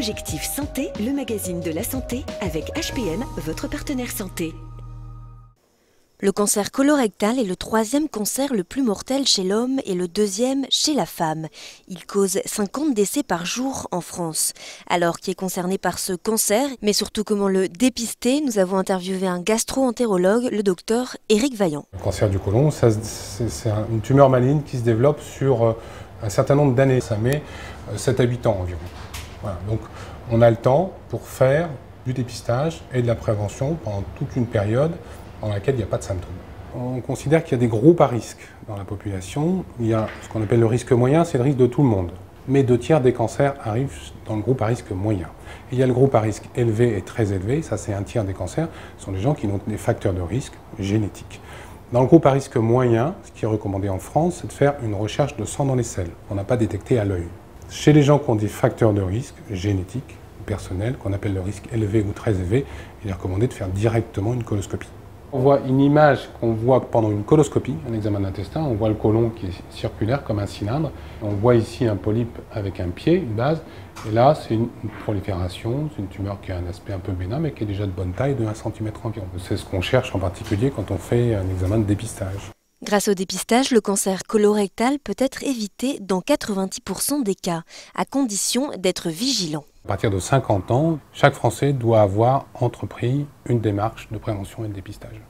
Objectif Santé, le magazine de la santé, avec HPM, votre partenaire santé. Le cancer colorectal est le troisième cancer le plus mortel chez l'homme et le deuxième chez la femme. Il cause 50 décès par jour en France. Alors, qui est concerné par ce cancer, mais surtout comment le dépister, nous avons interviewé un gastro-entérologue, le docteur Éric Vaillant. Le cancer du côlon, c'est une tumeur maligne qui se développe sur euh, un certain nombre d'années. Ça met 7 euh, à 8 ans environ. Donc, on a le temps pour faire du dépistage et de la prévention pendant toute une période dans laquelle il n'y a pas de symptômes. On considère qu'il y a des groupes à risque dans la population. Il y a ce qu'on appelle le risque moyen, c'est le risque de tout le monde. Mais deux tiers des cancers arrivent dans le groupe à risque moyen. il y a le groupe à risque élevé et très élevé, ça c'est un tiers des cancers, ce sont des gens qui ont des facteurs de risque génétiques. Dans le groupe à risque moyen, ce qui est recommandé en France, c'est de faire une recherche de sang dans les selles. On n'a pas détecté à l'œil. Chez les gens qui ont des facteurs de risque génétiques, personnels, qu'on appelle le risque élevé ou très élevé, il est recommandé de faire directement une coloscopie. On voit une image qu'on voit pendant une coloscopie, un examen d'intestin. On voit le côlon qui est circulaire comme un cylindre. On voit ici un polype avec un pied, une base. Et là, c'est une prolifération, c'est une tumeur qui a un aspect un peu bénin, mais qui est déjà de bonne taille, de 1 cm environ. C'est ce qu'on cherche en particulier quand on fait un examen de dépistage. Grâce au dépistage, le cancer colorectal peut être évité dans 90% des cas, à condition d'être vigilant. À partir de 50 ans, chaque Français doit avoir entrepris une démarche de prévention et de dépistage.